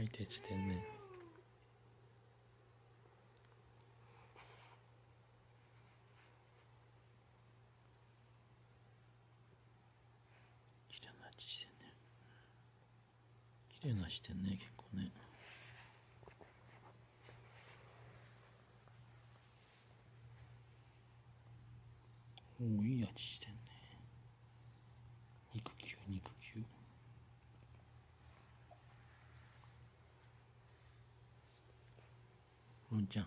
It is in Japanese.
相手してんね。綺麗な味してんね。綺麗なしてんね結構ね。おおいい味してんね。んちゃん